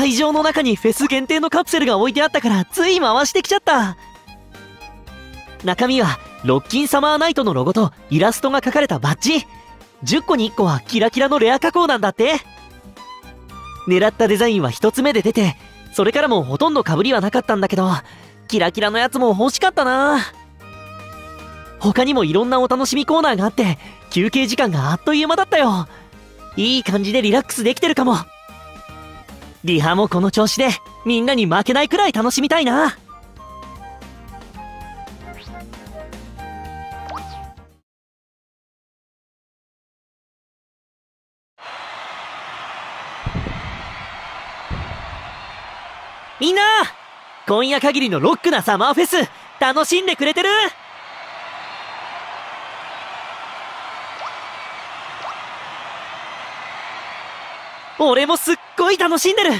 会場の中にフェス限定のカプセルが置いてあったからつい回してきちゃった。中身はロッキンサマーナイトのロゴとイラストが描かれたバッジ。10個に1個はキラキラのレア加工なんだって。狙ったデザインは1つ目で出てそれからもほとんど被りはなかったんだけどキラキラのやつも欲しかったな。他にもいろんなお楽しみコーナーがあって休憩時間があっという間だったよ。いい感じでリラックスできてるかも。リハもこの調子でみんなに負けないくらい楽しみたいな。みんな今夜限りのロックなサマーフェス楽しんでくれてる？俺もすっごい楽しんでる。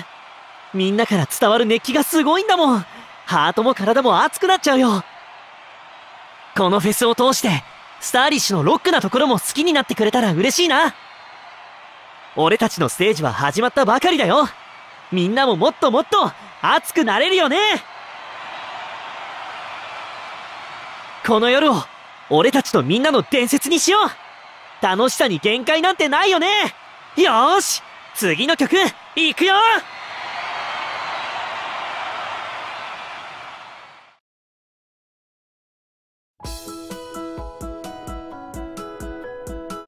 みんなから伝わる熱気がすごいんだもん。ハートも体も熱くなっちゃうよ。このフェスを通してスターリッシュのロックなところも好きになってくれたら嬉しいな。俺たちのステージは始まったばかりだよ。みんなももっともっと熱くなれるよね。この夜を俺たちとみんなの伝説にしよう。楽しさに限界なんてないよね。よーし。次の曲いくよ